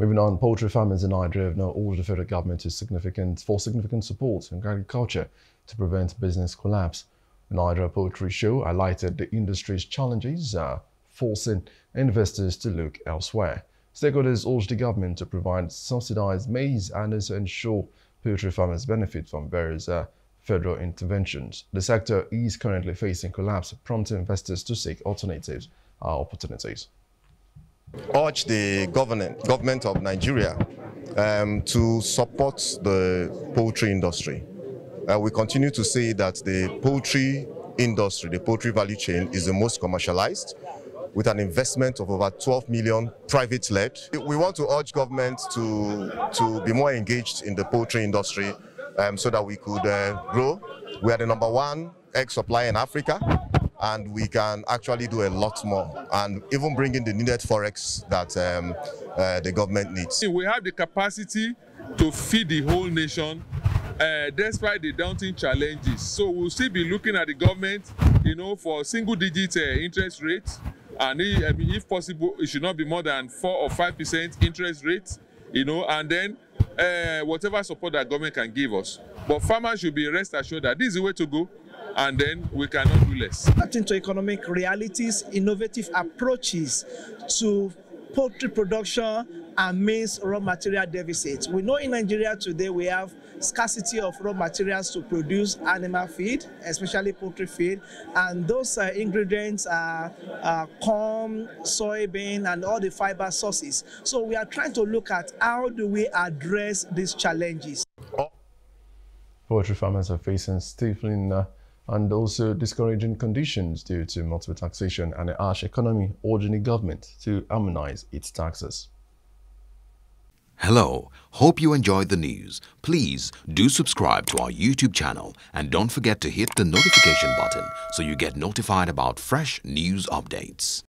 Moving on, poultry farmers in Nigeria have now urged the federal government to significant, for significant support in agriculture to prevent business collapse. The Nigeria Poultry Show highlighted the industry's challenges, uh, forcing investors to look elsewhere. Stakeholders urged the government to provide subsidized maize and also ensure poultry farmers benefit from various uh, federal interventions. The sector is currently facing collapse, prompting investors to seek alternatives uh, opportunities urge the government, government of Nigeria um, to support the poultry industry. Uh, we continue to say that the poultry industry, the poultry value chain is the most commercialized with an investment of over 12 million private-led. We want to urge government to, to be more engaged in the poultry industry um, so that we could uh, grow. We are the number one egg supplier in Africa and we can actually do a lot more and even bring in the needed forex that um, uh, the government needs. We have the capacity to feed the whole nation uh, despite the daunting challenges. So we'll still be looking at the government, you know, for single digit uh, interest rates. And if, I mean, if possible, it should not be more than four or five percent interest rates, you know, and then uh, whatever support that government can give us. But farmers should be rest assured that this is the way to go and then we cannot do less. Into economic realities, innovative approaches to poultry production and means raw material deficits. We know in Nigeria today we have scarcity of raw materials to produce animal feed, especially poultry feed, and those uh, ingredients are uh, corn, soybean, and all the fiber sources. So we are trying to look at how do we address these challenges. Poultry farmers are facing stifling uh, and also discouraging conditions due to multiple taxation and a harsh economy, urging the government to harmonize its taxes. Hello, hope you enjoyed the news. Please do subscribe to our YouTube channel and don't forget to hit the notification button so you get notified about fresh news updates.